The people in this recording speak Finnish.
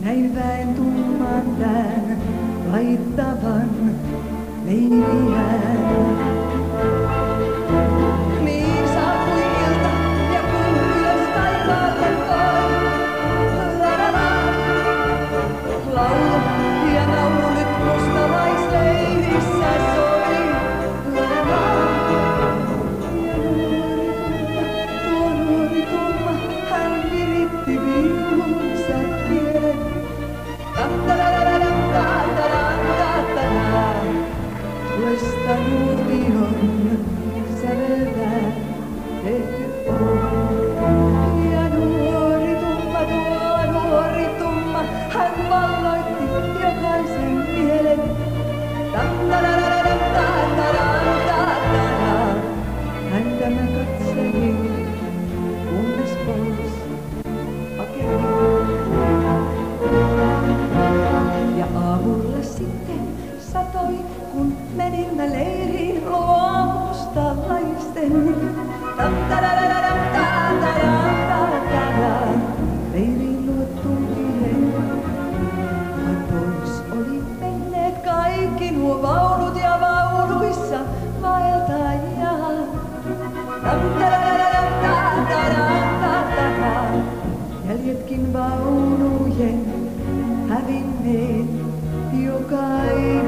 Näin väen tumman pään laittavan leiviään. questa illusione sarebbe e ora menin mä leiriin luomustalaisten. Tam-tarararam, ta-taram, ta-taram, leiriin luo tultiin. Pois oli menneet kaikki nuo vaunut ja vaunuissa vaeltajat. Jäljetkin vaunujen hävinneet jokainen.